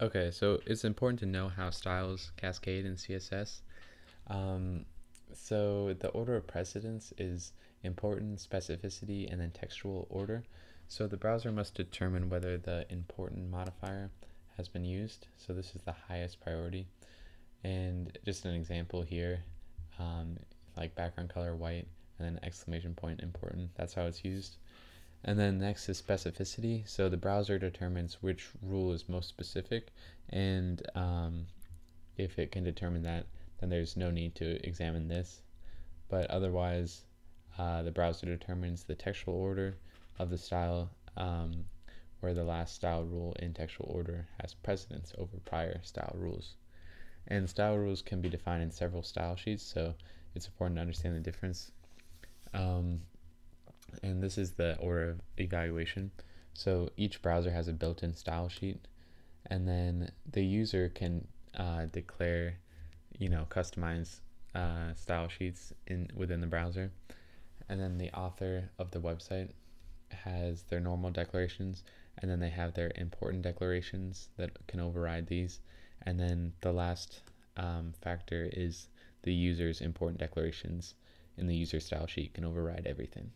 Okay, so it's important to know how styles cascade in CSS. Um, so the order of precedence is important, specificity, and then textual order. So the browser must determine whether the important modifier has been used. So this is the highest priority. And just an example here, um, like background color white and then exclamation point important. That's how it's used. And then next is specificity. So the browser determines which rule is most specific, and um, if it can determine that, then there's no need to examine this. But otherwise, uh, the browser determines the textual order of the style, um, where the last style rule in textual order has precedence over prior style rules. And style rules can be defined in several style sheets, so it's important to understand the difference. Um, this is the order of evaluation. So each browser has a built-in style sheet, and then the user can uh, declare, you know, customize uh, style sheets in within the browser, and then the author of the website has their normal declarations, and then they have their important declarations that can override these, and then the last um, factor is the user's important declarations in the user style sheet can override everything.